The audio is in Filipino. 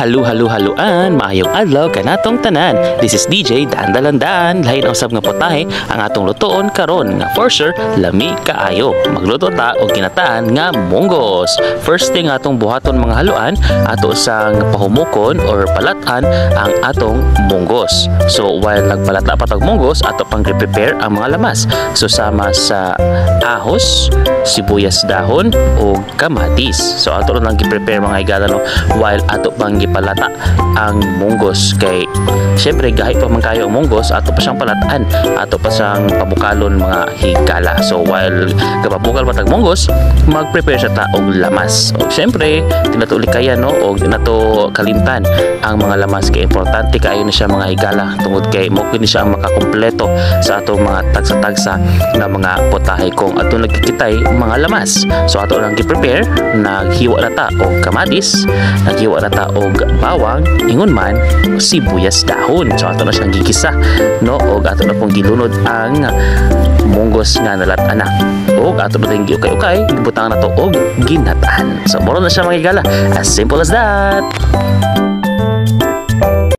Halu halu haluan, maayong adlaw kanatong tanan. This is DJ Dan Dalandan. Lain usab nga putahe ang atong lutoon karon nga for sure lami kaayo. Magluto ta og ginataan nga munggos. First thing atong buhaton mga haluan, ato sang pahumukon or palatan ang atong munggos. So while nagpalata pa tag munggos, ato pang prepare ang mga lamas. So sama sa ahos, sibuyas dahon o kamatis. So ato lang gi-prepare mga higala no while ato pang gipalata ang munggos kay syempre gahi pa man kayo munggos ato pa siyang palataan ato pa siyang pabukalon mga higala. So while kapabukal pa tag munggos, mag-prepare siya ta og lamas. O syempre tinatuli kaya no og nato kalimtan ang mga lamas kay importante kaayo na siya mga higala tungod kay mo kini siya ang makakompleto sa atong mga tagsa-tagsa na mga potahe kung ato nagkikitay mga lamas. So ato lang gi-prepare naghiwa na ta og kamatis, naghiwa na ta og bawang, ingon man sibuyas dahon. So ato na siyang gigisa no og ato na pong gilunod ang munggos nga nalat-ana. Og ato na tayong giukay-ukay, butang na to og ginataan. So moro na siya mga higala. As simple as that.